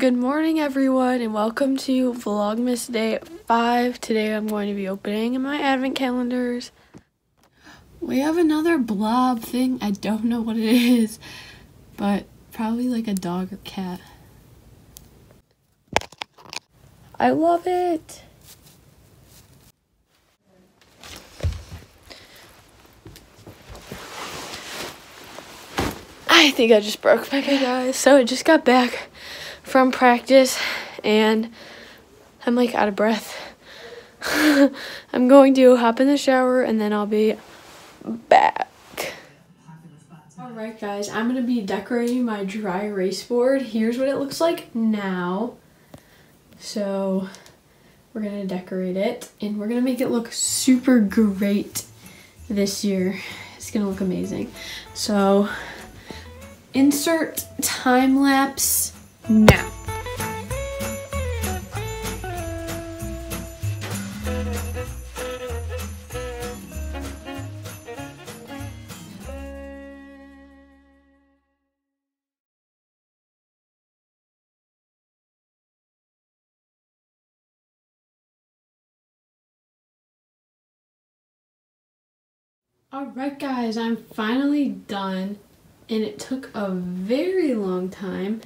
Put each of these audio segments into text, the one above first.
Good morning, everyone, and welcome to Vlogmas Day 5. Today I'm going to be opening my advent calendars. We have another blob thing. I don't know what it is, but probably like a dog or cat. I love it. I think I just broke my guys. So I just got back from practice and I'm like out of breath. I'm going to hop in the shower and then I'll be back. Alright guys, I'm going to be decorating my dry erase board. Here's what it looks like now. So we're going to decorate it and we're going to make it look super great this year. It's going to look amazing. So insert time lapse now. Alright guys, I'm finally done and it took a very long time.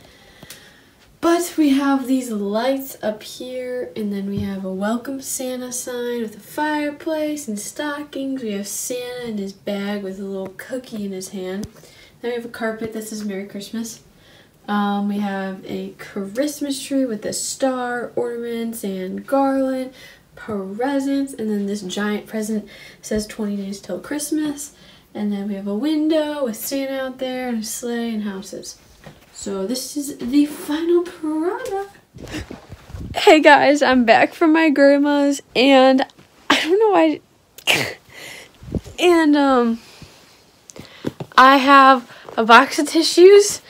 But we have these lights up here and then we have a welcome Santa sign with a fireplace and stockings. We have Santa in his bag with a little cookie in his hand. Then we have a carpet that says Merry Christmas. Um, we have a Christmas tree with a star, ornaments, and garland presents and then this giant present says 20 days till Christmas and then we have a window with Santa out there and a sleigh and houses. So this is the final product. Hey guys, I'm back from my grandma's and I don't know why and um I have a box of tissues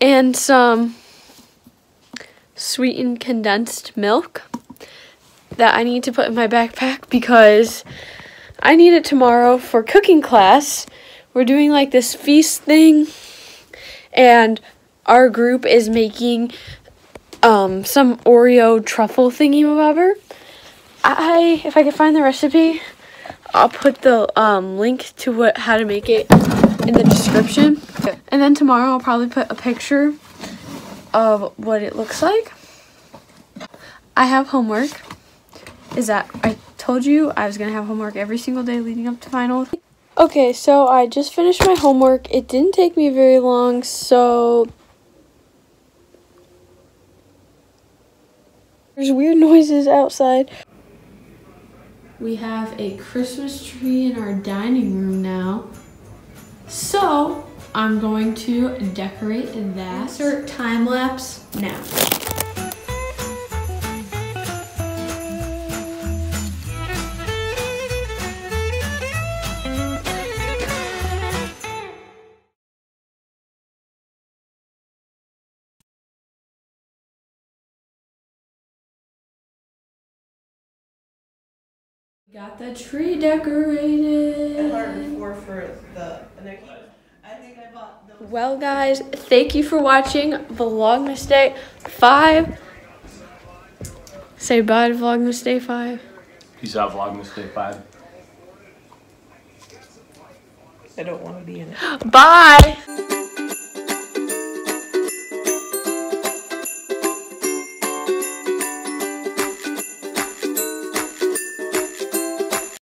and some sweetened condensed milk that I need to put in my backpack because I need it tomorrow for cooking class. We're doing like this feast thing, and our group is making um, some Oreo truffle thingy bobber. I, if I can find the recipe, I'll put the um, link to what how to make it in the description. And then tomorrow I'll probably put a picture of what it looks like. I have homework is that I told you I was going to have homework every single day leading up to finals. Okay, so I just finished my homework. It didn't take me very long, so there's weird noises outside. We have a Christmas tree in our dining room now. So, I'm going to decorate that. Insert time lapse now. Got the tree decorated. Well, guys, thank you for watching Vlogmas Day 5. Say bye to Vlogmas Day 5. Peace out, Vlogmas Day 5. I don't want to be in it. Bye!